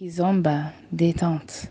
Kizomba bah, détente.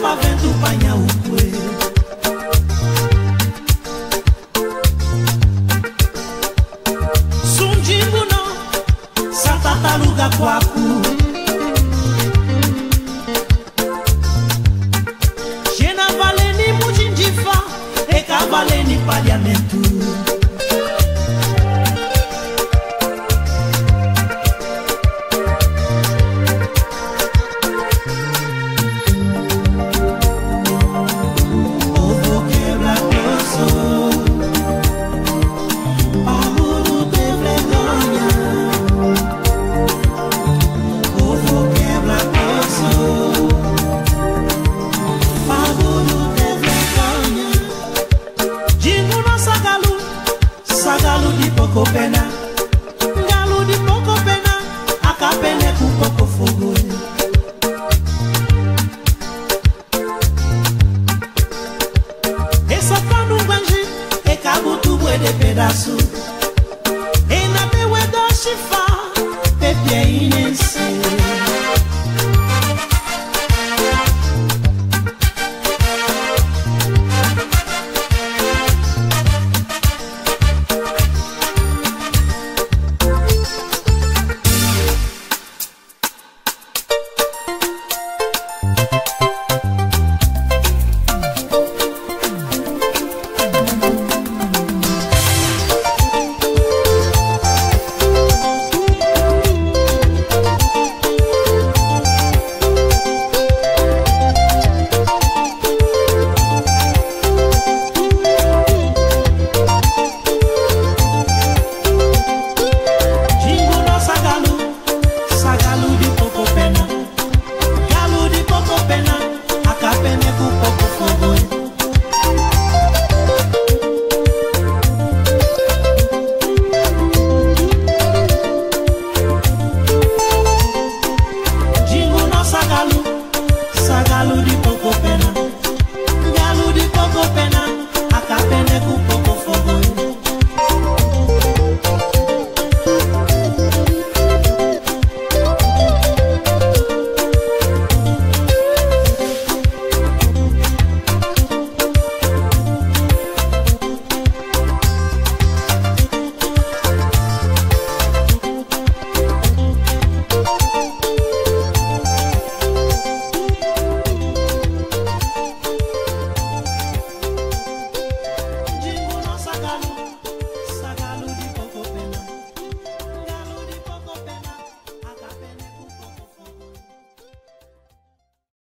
Chama vento banha o cue Sundingo não Satataruga quacu Gena valeni mujindifa Eka valeni palhamento. kokopena. Ngaludi pokopena akapene kupokofuguli esafanungwanji ekabutubwede pedasu. Enabewedošifa pepieinensi Hallelujah.